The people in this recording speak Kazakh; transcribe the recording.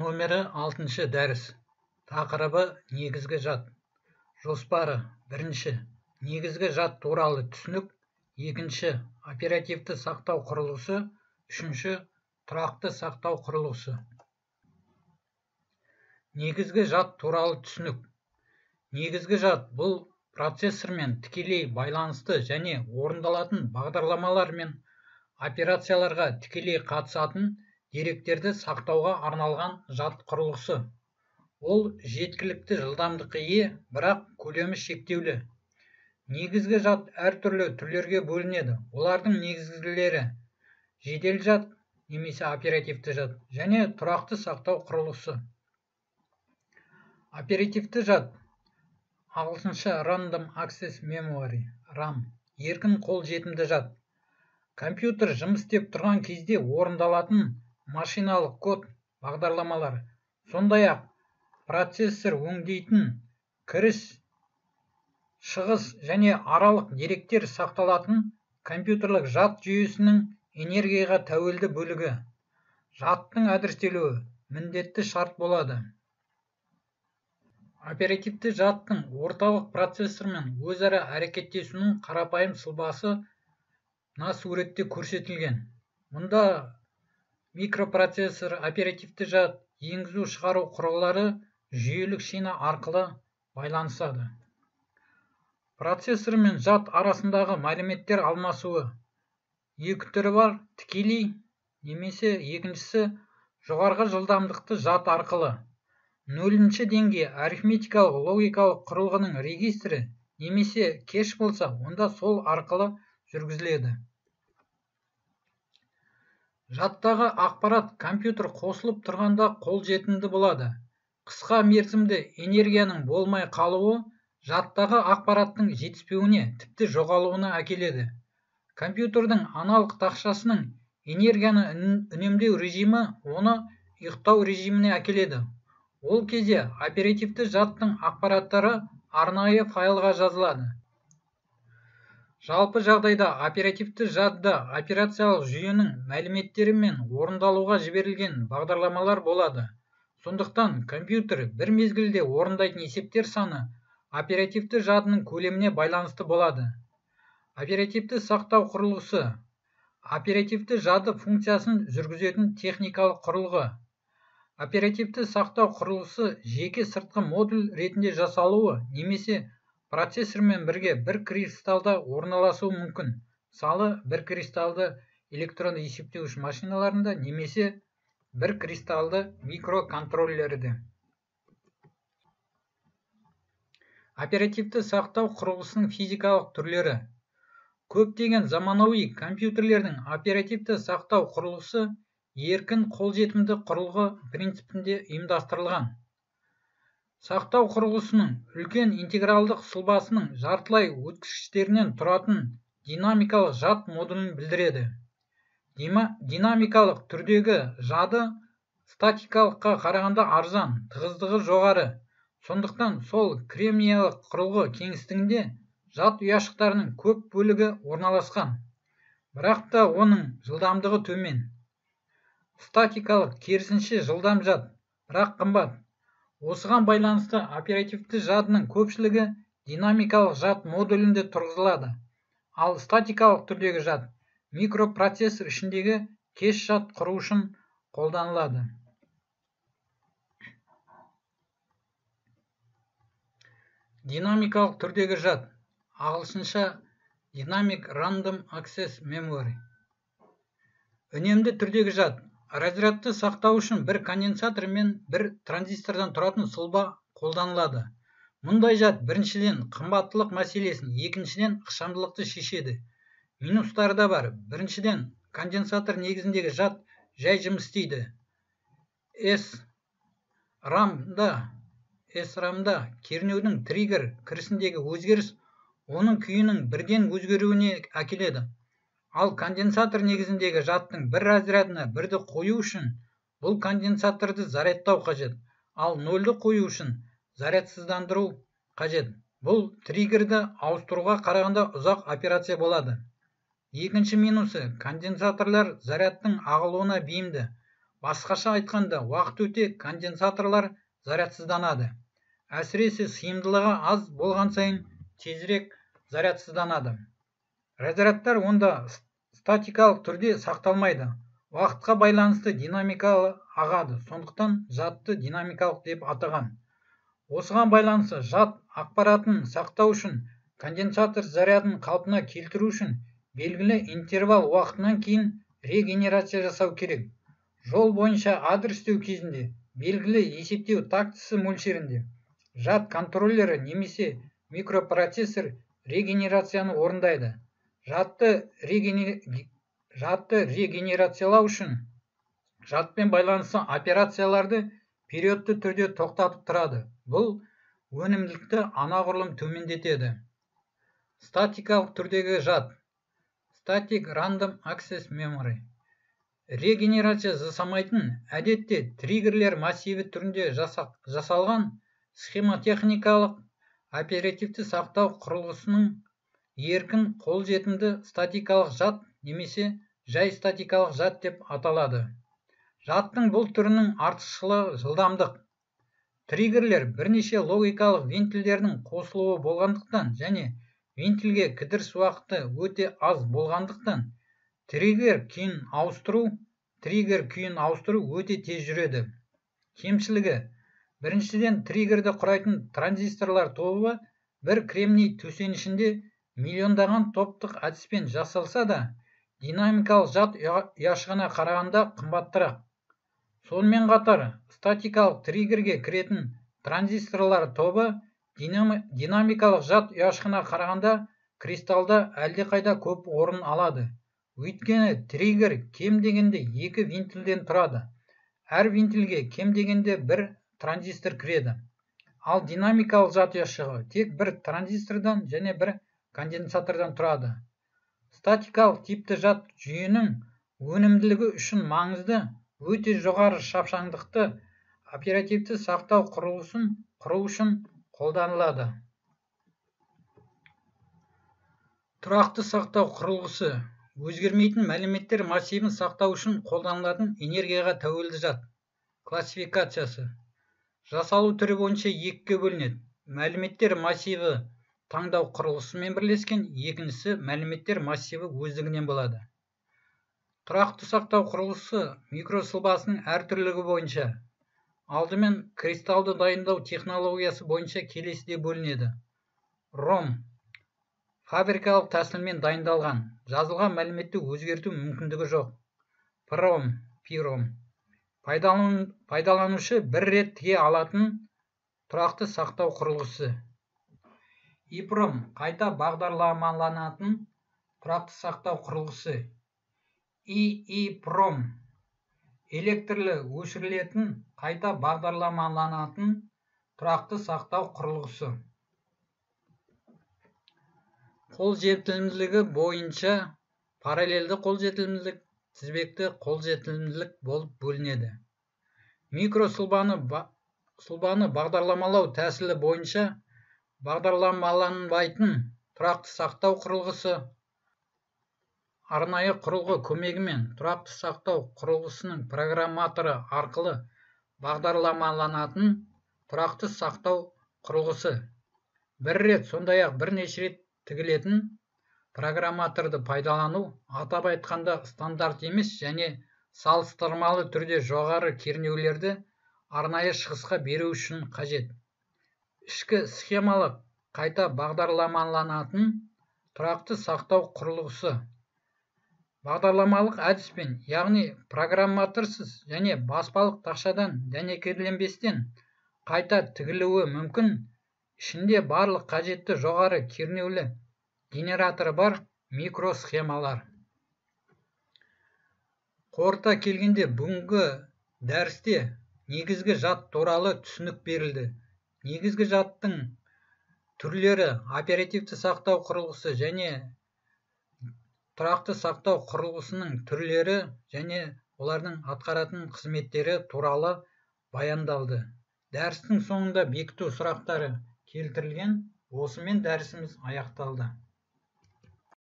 Номері алтыншы дәріс. Тақырыбы негізгі жад. Жоспары бірінші. Негізгі жад туралы түсінік. Екінші. Оперативті сақтау құрылғысы. Үшінші. Тұрақты сақтау құрылғысы. Негізгі жад туралы түсінік. Негізгі жад бұл процессормен тікелей байланысты және орындалатын бағдарламалар мен операцияларға тікелей қатысатын деректерді сақтауға арналған жад құрылғысы. Ол жеткілікті жылдамдыққа ие, бірақ көлемі шектеулі. Негізгі жад әртүрлі түрлерге бөлінеді. Олардың негізгілері жедел жад немесе оперативті жад және тұрақты сақтау құрылғысы. Оперативті жад ағылшынша Random Access Memory RAM еркін қол жетімді жад. Компьютер жұмыс істеп тұрған кезде орындалатын машиналық код бағдарламалар, сондай-ақ процессор өңдейтін кіріс, шығыс және аралық деректер сақталатын компьютерлік жад жүйесінің энергияға тәуелді бөлігі. Жадтың адрестелуі міндетті шарт болады. Оперативті жадтың орталық процессормен өзара әрекеттесуінің қарапайым сызбасы мына суретте көрсетілген. Мұнда микропроцессор, оперативті жад, енгізу шығару құрылғылары жүйелік шина арқылы байланысады. Процессор мен жад арасындағы мәліметтер алмасуы екі түрі бар, тікелей немесе екіншісі жоғарғы жылдамдықты жад арқылы. Нөлінші деңгей арифметикалық логикалық құрылғының регистрі немесе кеш болса, онда сол арқылы жүргізіледі. Жаттағы ақпарат компьютер қосылып тұрғанда қолжетімді болады. Қысқа мерзімді энергияның болмай қалуы жаттағы ақпараттың жетіспеуіне, тіпті жоғалуына әкеледі. Компьютердің аналық тақшасының энергияны үнемдеу режимі оны ұйықтау режиміне әкеледі. Ол кезде оперативті жадтың ақпараттары арнайы файлға жазылады. Жалпы жағдайда оперативті жадда операциялық жүйенің мәліметтері мен орындалуға жіберілген бағдарламалар болады. Сондықтан компьютер бір мезгілде орындайтын есептер саны оперативті жадының көлеміне байланысты болады. Оперативті сақтау құрылғысы оперативті жады функциясын жүргізетін техникалық құрылғы. Оперативті сақтау құрылғысы жеке сыртқы модуль ретінде жасалуы немесе процессормен бірге бір кристалда орналасуы мүмкін. Мысалы бір кристалды электронды есептеуіш машиналарында немесе бір кристалды микроконтроллерде оперативті сақтау құрылғысының физикалық түрлері. Көптеген заманауи компьютерлердің оперативті сақтау құрылғысы еркін қолжетімді құрылғы принципінде ұйымдастырылған. Сақтау құрылғысының үлкен интегралдық сұлбасының жартылай өткізгіштерінен тұратын динамикалық жад модулін білдіреді. Динамикалық түрдегі жады статикалыққа қарағанда арзан тығыздығы жоғары. Сондықтан сол кремниялық құрылғы кеңістігінде жад ұяшықтарының көп бөлігі орналасқан. Бірақ та оның жылдамдығы төмен. Статикалық керісінше жылдам жад бірақ қымбат. Осыған байланысты оперативті жадының көпшілігі динамикалық жад модулінде тұрғызылады. Ал статикалық түрдегі жад микропроцессор ішіндегі кеш жад құру үшін қолданылады. Динамикалық түрдегі жад. Ағылшынша Dynamic Random Access Memory. Үнемді түрдегі жад. Разрядты сақтау үшін бір конденсатор мен бір транзистордан тұратын сұлба қолданылады. Мұндай жад біріншіден қымбаттылық мәселесін екіншіден ықшамдылықты шешеді. Минустары да бар. Біріншіден конденсатор негізіндегі жад жай жұмыс істейді. С рамда с рамда кернеудің триггер кірісіндегі өзгеріс оның күйінің бірден өзгеруіне әкеледі. Ал конденсатор негізіндегі жадтың бір разрядына бірді қою үшін бұл конденсаторды зарядтау қажет. Ал нөлді қою үшін зарядсыздандыру қажет. Бұл триггерді ауыстыруға қарағанда ұзақ операция болады. Екінші минусы конденсаторлар зарядтың ағылуына бейімді. Басқаша айтқанда уақыт өте конденсаторлар зарядсызданады. Әсіресе сыйымдылығы аз болған сайын тезірек зарядсызданады. Разрядтар онда статикалық түрде сақталмайды. Уақытқа байланысты динамикалы ағады. Сондықтан жадты динамикалық деп атаған. Осыған байланысты жад ақпаратын сақтау үшін конденсатор зарядын қалпына келтіру үшін белгілі интервал уақытынан кейін регенерация жасау керек. Жол бойынша адрестеу кезінде белгілі есептеу тактісі мөлшерінде жад контроллері немесе микропроцессор регенерацияны орындайды. Жадты, регенерациялау үшін жадпен байланысты операцияларды периодты түрде тоқтатып тұрады. Бұл өнімділікті анағұрлым төмендетеді. Статикалық түрдегі жад. Статик рандом access memory. Регенерация жасамайтын әдетте триггерлер массиві түрінде жасалған схемотехникалық оперативті сақтау құрылғысының еркін қолжетімді статикалық жад немесе жай статикалық жад деп аталады. Жадтың бұл түрінің артықшылығы жылдамдық. Триггерлер бірнеше логикалық вентильдердің қосылуы болғандықтан және вентильге кідіріс уақыты өте аз болғандықтан триггер күйін ауыстыру триггер күйін ауыстыру өте тез жүреді. Кемшілігі. Біріншіден триггерді құрайтын транзисторлар тобы бір кремний төсенішінде миллиондаған топтық әдіспен жасалса да динамикалық жад ұяшығына қарағанда қымбаттырақ. Сонымен қатар статикалық триггерге кіретін транзисторлар тобы динамикалық жад ұяшығына қарағанда кристалда әлдеқайда көп орын алады. Өйткені триггер кем дегенде екі винтильден тұрады. Әр винтильге кем дегенде бір транзистор кіреді. Ал динамикалық жад ұяшығы тек бір транзистордан және бір конденсатордан тұрады. Статикалық типті жад жүйенің өнімділігі үшін маңызды өте жоғары шапшаңдықты оперативті сақтау құрылысын құру үшін қолданылады. Тұрақты сақтау құрылғысы. Өзгермейтін мәліметтер массивін сақтау үшін қолданылатын энергияға тәуелді жад классификациясы. Жасалу түрі бойынша екіге бөлінеді. Мәліметтер массиві таңдау құрылғысымен бірлескен екіншісі мәліметтер массиві өздігінен болады. Тұрақты сақтау құрылысы микросылбасының әртүрлігі бойынша алдымен кристалды дайындау технологиясы бойынша келесіде бөлінеді. Ром фабрикалық тәсілмен дайындалған жазылған мәліметті өзгерту мүмкіндігі жоқ. Пром пиром пайдаланушы бір рет тіге алатын тұрақты сақтау құрылғысы ипром қайта бағдарламаланатын тұрақты сақтау құрылғысы иипром электрлі өшірілетін қайта бағдарламаланатын тұрақты сақтау құрылғысы. Қолжетімділігі бойынша параллельді қолжетімділік тізбекті қолжетімділік болып бөлінеді. Микросұлбаны сұлбаны бағдарламалау тәсілі бойынша бағдарламаланбайтын тұрақты сақтау құрылғысы арнайы құрылғы көмегімен тұрақты сақтау құрылғысының программаторы арқылы бағдарламаланатын тұрақты сақтау құрылғысы. Бір рет сондай-ақ бірнеше рет тігілетін программаторды пайдалану атап айтқанда стандарт емес және салыстырмалы түрде жоғары кернеулерді арнайы шығысқа беру үшін қажет. Ішкі схемалық қайта бағдарламаланатын тұрақты сақтау құрылғысы. Бағдарламалық әдіспен яғни программаторсыз және баспалық тақшадан дәнекерленбестен қайта тігілуі мүмкін. Ішінде барлық қажетті жоғары кернеулі генераторы бар микросхемалар. Қорыта келгенде бүгінгі дәрісте негізгі жад туралы түсінік берілді. Негізгі жадтың түрлері оперативті сақтау құрылғысы және тұрақты сақтау құрылғысының түрлері және олардың атқаратын қызметтері туралы баяндалды. Дәрістің соңында бекіту сұрақтары келтірілген осымен дәрісіміз аяқталды.